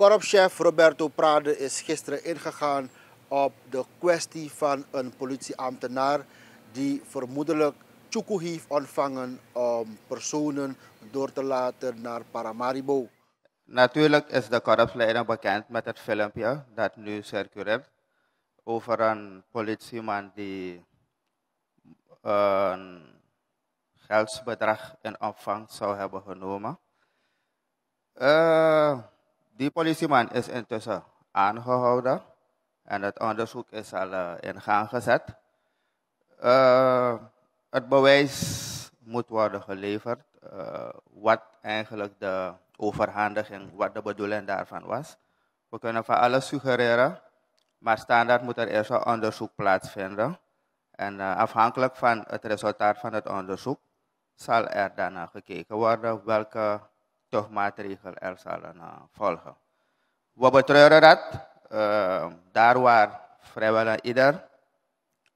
Korpschef Roberto Prade is gisteren ingegaan op de kwestie van een politieambtenaar die vermoedelijk Chuku heeft ontvangen om personen door te laten naar Paramaribo. Natuurlijk is de korpsleider bekend met het filmpje dat nu circuleert over een politieman die een geldsbedrag in ontvangst zou hebben genomen. Uh, die politieman is intussen aangehouden en het onderzoek is al uh, in gang gezet. Uh, het bewijs moet worden geleverd wat eigenlijk de overhandiging, wat de bedoeling daarvan was. We kunnen van alles suggereren, maar standaard moet er eerst een onderzoek plaatsvinden. En afhankelijk van het resultaat van het onderzoek zal er daarna gekeken worden welke maatregelen er zullen uh, volgen. We betreuren dat uh, daar waar vrijwel ieder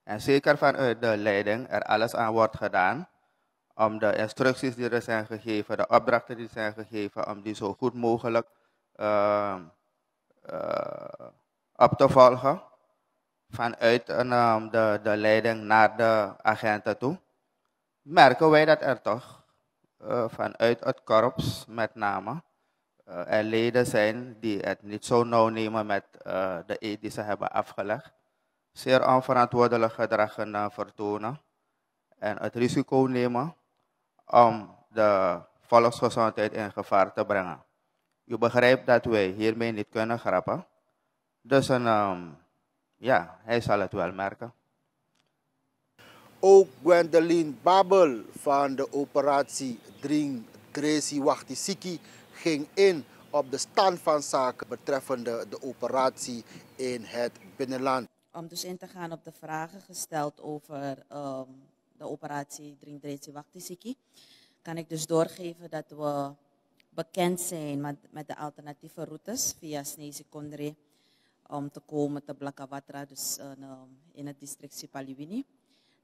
en zeker vanuit de leiding er alles aan wordt gedaan om de instructies die er zijn gegeven, de opdrachten die zijn gegeven, om die zo goed mogelijk op te volgen. Vanuit uh, de, de leiding naar de agenten toe. Merken wij dat er toch uh, vanuit het korps met name uh, er leden zijn die het niet zo nauw nemen met uh, de eet die ze hebben afgelegd. Zeer onverantwoordelijk gedrag vertonen en het risico nemen om de volksgezondheid in gevaar te brengen. U begrijpt dat wij hiermee niet kunnen grappen. Dus een, um, ja, hij zal het wel merken. Ook Gwendoline Babel van de operatie Dring Gracie Wachtisiki ging in op de stand van zaken betreffende de operatie in het binnenland. Om dus in te gaan op de vragen gesteld over um, de operatie Drindrezi Wachtisiki, kan ik dus doorgeven dat we bekend zijn met, de alternatieve routes via Snezi Kondre om te komen te Blakawatra, dus uh, in het district Sipaliwini.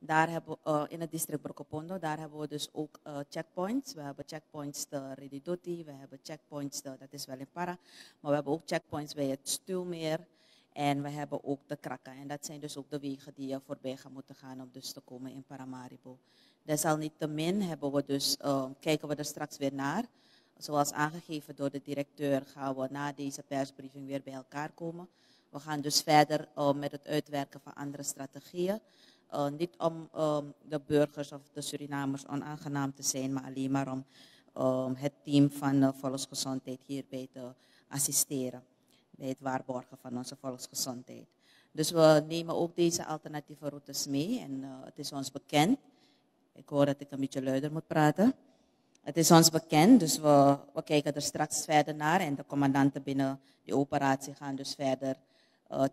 Daar hebben we, uh, in het district Brokopondo, daar hebben we dus ook uh, checkpoints. We hebben checkpoints te Redidoti, we hebben checkpoints, dat is wel in Para, maar we hebben ook checkpoints bij het Stuwmeer. En we hebben ook de krakken. En dat zijn dus ook de wegen die je voorbij gaan moeten gaan om dus te komen in Paramaribo. Desalniettemin hebben we dus, kijken we er straks weer naar. Zoals aangegeven door de directeur gaan we na deze persbriefing weer bij elkaar komen. We gaan dus verder met het uitwerken van andere strategieën. Uh, niet om um, de burgers of de Surinamers onaangenaam te zijn, maar alleen maar om um, het team van uh, volksgezondheid hierbij te assisteren bij het waarborgen van onze volksgezondheid. Dus we nemen ook deze alternatieve routes mee en uh, het is ons bekend. Ik hoor dat ik een beetje luider moet praten. Het is ons bekend, dus we, we kijken er straks verder naar en de commandanten binnen die operatie gaan dus verder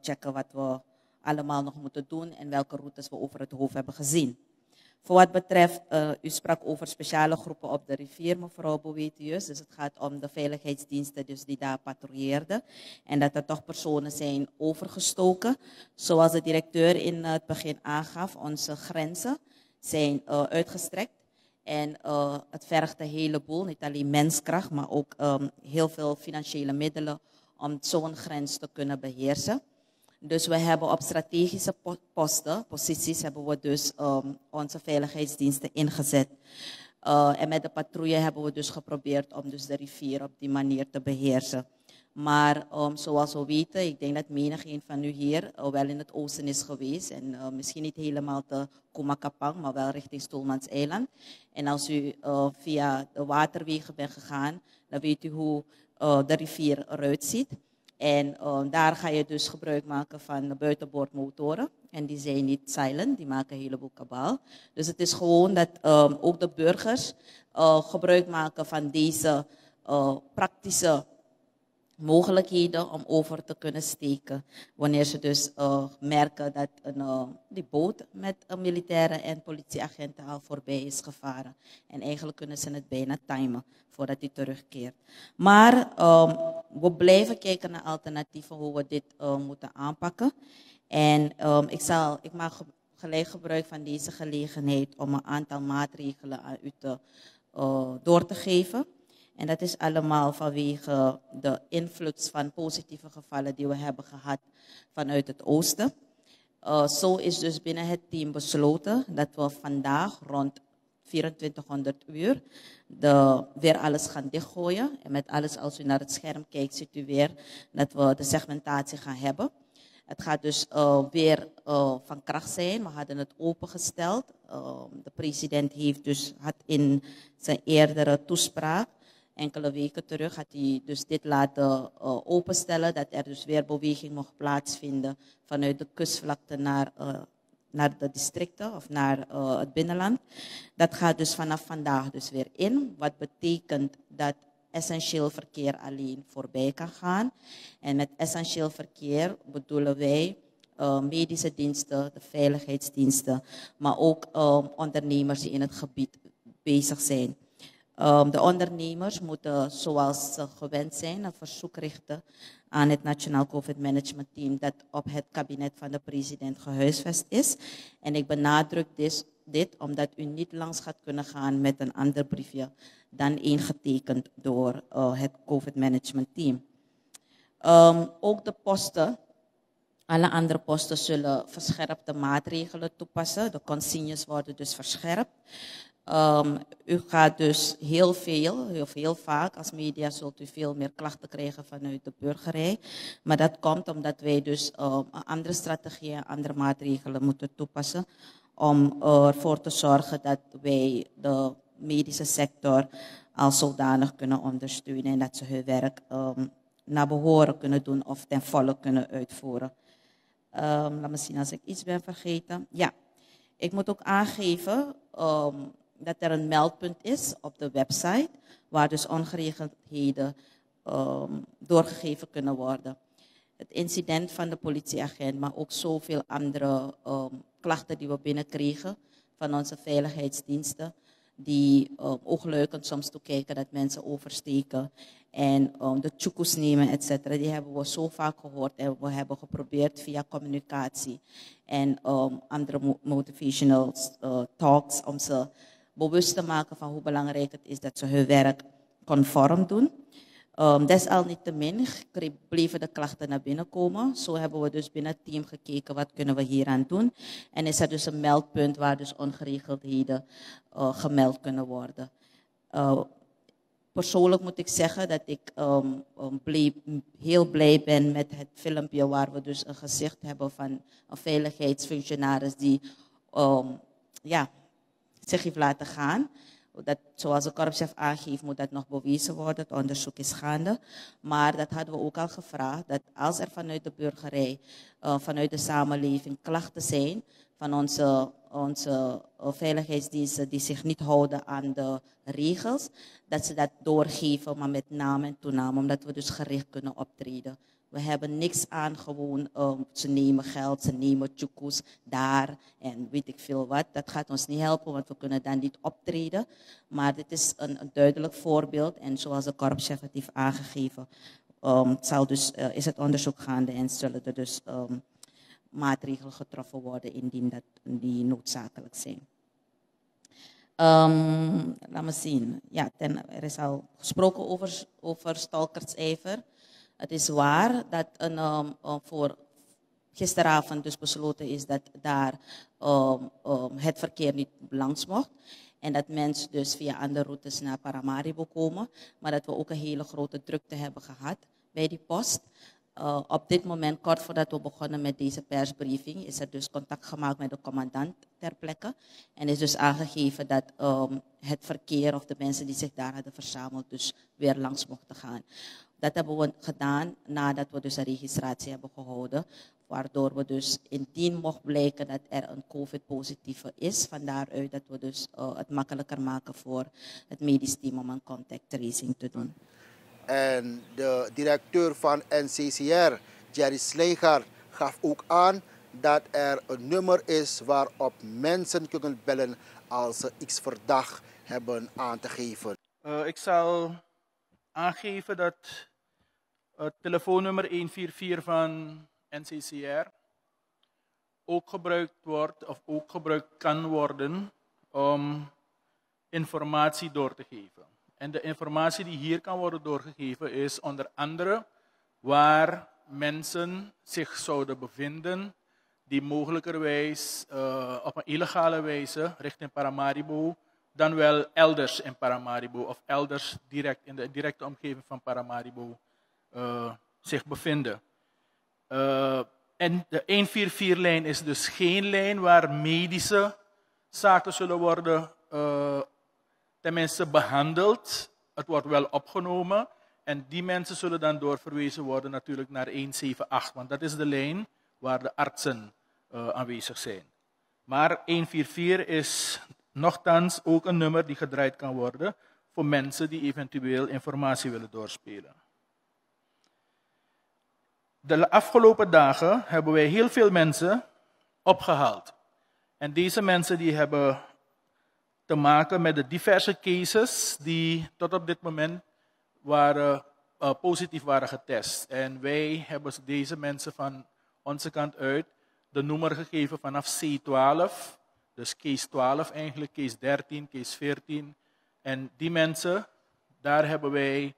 checken wat we allemaal nog moeten doen en welke routes we over het hoofd hebben gezien. Voor wat betreft, uh, u sprak over speciale groepen op de rivier, mevrouw Boetius. Dus het gaat om de veiligheidsdiensten dus die daar patrouilleerden. En dat er toch personen zijn overgestoken. Zoals de directeur in het begin aangaf, onze grenzen zijn uh, uitgestrekt. En het vergt een heleboel, niet alleen menskracht, maar ook um, heel veel financiële middelen om zo'n grens te kunnen beheersen. Dus we hebben op strategische posten, posities, hebben we dus um, onze veiligheidsdiensten ingezet. Uh, en met de patrouille hebben we dus geprobeerd om dus de rivier op die manier te beheersen. Maar um, zoals we weten, ik denk dat menig een van u hier uh, wel in het oosten is geweest. En uh, misschien niet helemaal te Kumakapang, maar wel richting Stolmans Eiland. En als u via de waterwegen bent gegaan, dan weet u hoe de rivier eruit ziet. En uh, daar ga je dus gebruik maken van buitenboordmotoren. En die zijn niet silent, die maken een heleboel kabaal. Dus het is gewoon dat um, ook de burgers uh, gebruik maken van deze uh, praktische mogelijkheden om over te kunnen steken. Wanneer ze dus uh, merken dat een, uh, die boot met een militaire en politieagenten al voorbij is gevaren. En eigenlijk kunnen ze het bijna timen voordat hij terugkeert. Maar um, we blijven kijken naar alternatieven hoe we dit uh, moeten aanpakken. En um, ik, zal, ik maak gelijk gebruik van deze gelegenheid om een aantal maatregelen aan u te, door te geven. En dat is allemaal vanwege de invloed van positieve gevallen die we hebben gehad vanuit het oosten. Uh, zo is dus binnen het team besloten dat we vandaag rond 2400 uur de, weer alles gaan dichtgooien. En met alles, als u naar het scherm kijkt, ziet u weer dat we de segmentatie gaan hebben. Het gaat dus uh, weer uh, van kracht zijn. We hadden het opengesteld. Uh, de president heeft dus, had in zijn eerdere toespraak, enkele weken terug, had hij dus dit laten openstellen. Dat er dus weer beweging mocht plaatsvinden vanuit de kustvlakte naar, naar de districten of naar het binnenland. Dat gaat dus vanaf vandaag dus weer in. Wat betekent dat essentieel verkeer alleen voorbij kan gaan. En met essentieel verkeer bedoelen wij uh, medische diensten, de veiligheidsdiensten, maar ook uh, ondernemers die in het gebied bezig zijn. Um, de ondernemers moeten, zoals ze gewend zijn, een verzoek richten aan het Nationaal COVID Management Team dat op het kabinet van de president gehuisvest is. En ik benadruk dit, dit omdat u niet langs gaat kunnen gaan met een ander briefje dan ingetekend door uh, het COVID Management Team. Um, ook de posten, alle andere posten zullen verscherpte maatregelen toepassen. De consignes worden dus verscherpt. Um, u gaat dus heel veel, heel, heel vaak als media zult u veel meer klachten krijgen vanuit de burgerij. Maar dat komt omdat wij dus um, andere strategieën, andere maatregelen moeten toepassen om ervoor te zorgen dat wij de medische sector als zodanig kunnen ondersteunen en dat ze hun werk um, naar behoren kunnen doen of ten volle kunnen uitvoeren. Laat me zien als ik iets ben vergeten. Ja, ik moet ook aangeven dat er een meldpunt is op de website waar dus ongeregeldheden um, doorgegeven kunnen worden. Het incident van de politieagent, maar ook zoveel andere um, klachten die we binnenkregen van onze veiligheidsdiensten die um, oogluikend soms toekijken dat mensen oversteken en de tjoekoes nemen, et cetera. Die hebben we zo vaak gehoord en we hebben geprobeerd via communicatie en andere motivational uh, talks om ze bewust te maken van hoe belangrijk het is dat ze hun werk conform doen. Um, desalniettemin bleven de klachten naar binnen komen. Zo hebben we dus binnen het team gekeken wat kunnen we hier aan doen. En is er dus een meldpunt waar dus ongeregeldheden uh, gemeld kunnen worden. Uh, persoonlijk moet ik zeggen dat ik um, blij, heel blij ben met het filmpje waar we dus een gezicht hebben van een veiligheidsfunctionaris die ja, zich laten gaan dat, zoals de korpschef aangeeft, moet dat nog bewezen worden. Het onderzoek is gaande. Maar dat hadden we ook al gevraagd. Dat als er vanuit de burgerij, uh, vanuit de samenleving klachten zijn van onze, onze uh, veiligheidsdiensten die zich niet houden aan de regels, dat ze dat doorgeven, maar met naam en toenaam, omdat we dus gericht kunnen optreden. We hebben niks aan gewoon, ze nemen geld, ze nemen tjoekoes daar en weet ik veel wat. Dat gaat ons niet helpen, want we kunnen dan niet optreden. Maar dit is een, een duidelijk voorbeeld en zoals de korpschef het heeft aangegeven, um, zal dus, uh, is het onderzoek gaande en zullen er dus um, maatregelen getroffen worden indien dat, die noodzakelijk zijn. Um, laat me zien. Ja, er is al gesproken over, over stalkersijver. Het is waar dat een, um, um, voor gisteravond dus besloten is dat daar um, um, het verkeer niet langs mocht. En dat mensen dus via andere routes naar Paramaribo komen. Maar dat we ook een hele grote drukte hebben gehad bij die post. Uh, op dit moment, kort voordat we begonnen met deze persbriefing, is er dus contact gemaakt met de commandant ter plekke. En is dus aangegeven dat het verkeer of de mensen die zich daar hadden verzameld, dus weer langs mochten gaan. Dat hebben we gedaan nadat we dus een registratie hebben gehouden. Waardoor we dus indien mocht blijken dat er een COVID-positieve is, van daaruit dat we dus uh, het makkelijker maken voor het medisch team om een contact tracing te doen. En de directeur van NCCR, Jerry Slijgaard, gaf ook aan dat er een nummer is waarop mensen kunnen bellen als ze iets verdacht hebben aan te geven. Uh, ik zal aangeven dat het telefoonnummer 144 van NCCR ook gebruikt wordt of ook gebruikt kan worden om informatie door te geven. en de informatie die hier kan worden doorgegeven is onder andere waar mensen zich zouden bevinden die mogelijkerwijs uh, op een illegale wijze richting Paramaribo, dan wel elders in Paramaribo of elders direct in de directe omgeving van Paramaribo uh, zich bevinden. Uh, en de 144-lijn is dus geen lijn waar medische zaken zullen worden tenminste behandeld. Het wordt wel opgenomen. En die mensen zullen dan doorverwezen worden natuurlijk naar 178. Want dat is de lijn waar de artsen uh, aanwezig zijn. Maar 144 is nogthans ook een nummer die gedraaid kan worden voor mensen die eventueel informatie willen doorspelen. De afgelopen dagen hebben wij heel veel mensen opgehaald. En deze mensen die hebben te maken met de diverse cases die tot op dit moment waren, uh, positief waren getest. En wij hebben deze mensen van onze kant uit de nummer gegeven vanaf C12. Dus case 12 eigenlijk, case 13, case 14. En die mensen, daar hebben wij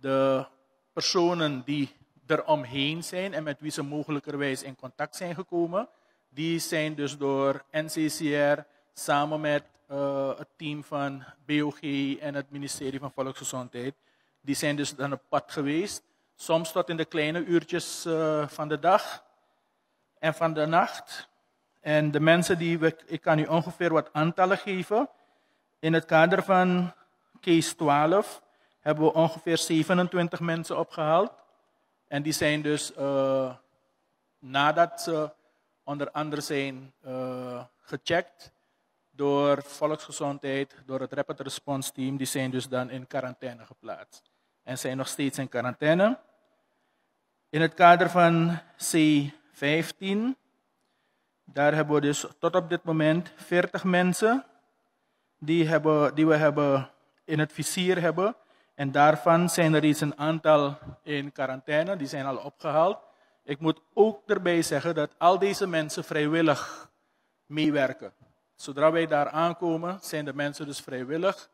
de personen die eromheen zijn en met wie ze mogelijkerwijs in contact zijn gekomen. Die zijn dus door NCCR samen met uh, het team van BOG en het ministerie van Volksgezondheid. Die zijn dus aan het pad geweest. Soms tot in de kleine uurtjes uh, van de dag en van de nacht. En de mensen die we, ik kan u ongeveer wat aantallen geven. In het kader van case 12 hebben we ongeveer 27 mensen opgehaald. En die zijn dus uh, nadat ze onder andere zijn uh, gecheckt door volksgezondheid, door het rapid response team, die zijn dus dan in quarantaine geplaatst. En zijn nog steeds in quarantaine. In het kader van C15, daar hebben we dus tot op dit moment 40 mensen die, hebben, die we hebben in het vizier hebben. En daarvan zijn er iets een aantal in quarantaine, die zijn al opgehaald. Ik moet ook erbij zeggen dat al deze mensen vrijwillig meewerken. Zodra wij daar aankomen, zijn de mensen dus vrijwillig,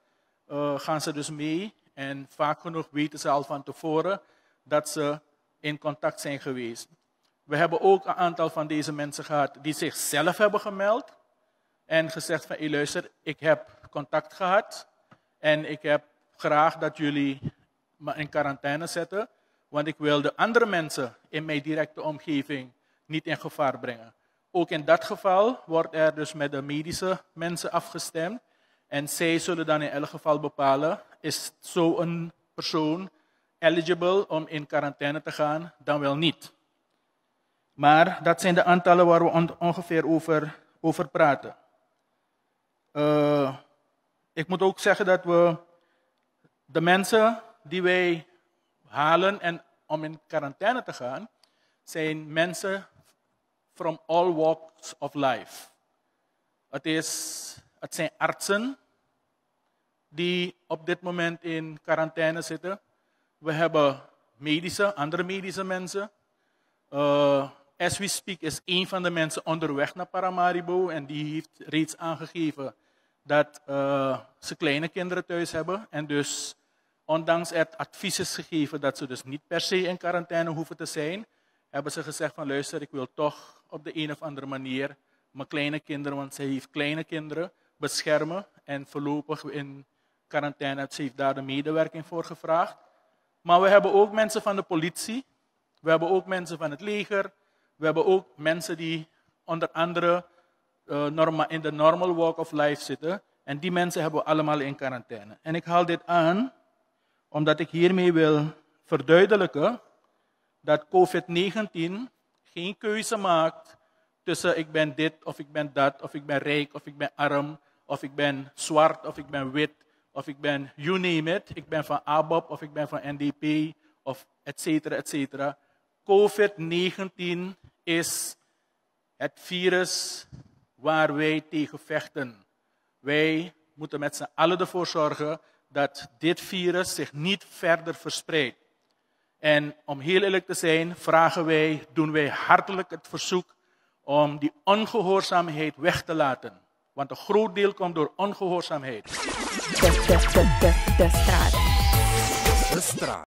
uh, gaan ze dus mee. En vaak genoeg weten ze al van tevoren dat ze in contact zijn geweest. We hebben ook een aantal van deze mensen gehad die zichzelf hebben gemeld. En gezegd van, hey, luister, ik heb contact gehad. En ik heb graag dat jullie me in quarantaine zetten. Want ik wil de andere mensen in mijn directe omgeving niet in gevaar brengen. Ook in dat geval wordt er dus met de medische mensen afgestemd. En zij zullen dan in elk geval bepalen, is zo'n persoon eligible om in quarantaine te gaan, dan wel niet. Maar dat zijn de aantallen waar we ongeveer over, over praten. Uh, ik moet ook zeggen dat we de mensen die wij halen en om in quarantaine te gaan, zijn mensen from all walks of life. Het, is, het zijn artsen die op dit moment in quarantaine zitten. We hebben medische, andere medische mensen. Uh, as we speak is een van de mensen onderweg naar Paramaribo en die heeft reeds aangegeven dat uh, ze kleine kinderen thuis hebben. En dus, ondanks het advies is gegeven dat ze dus niet per se in quarantaine hoeven te zijn, hebben ze gezegd van luister, ik wil toch op de een of andere manier mijn kleine kinderen, want zij heeft kleine kinderen, beschermen en voorlopig in quarantaine. Ze heeft daar de medewerking voor gevraagd. Maar we hebben ook mensen van de politie, we hebben ook mensen van het leger, we hebben ook mensen die onder andere uh, in de normal walk of life zitten. En die mensen hebben we allemaal in quarantaine. En ik haal dit aan omdat ik hiermee wil verduidelijken dat COVID-19 geen keuze maakt tussen ik ben dit of ik ben dat, of ik ben rijk of ik ben arm, of ik ben zwart of ik ben wit, of ik ben you name it. Ik ben van ABOP of ik ben van NDP, of et cetera, et cetera. COVID-19 is het virus waar wij tegen vechten. Wij moeten met z'n allen ervoor zorgen dat dit virus zich niet verder verspreidt. En om heel eerlijk te zijn, vragen wij, doen wij hartelijk het verzoek om die ongehoorzaamheid weg te laten. Want een groot deel komt door ongehoorzaamheid. De, de, de, de, de straat. De straat.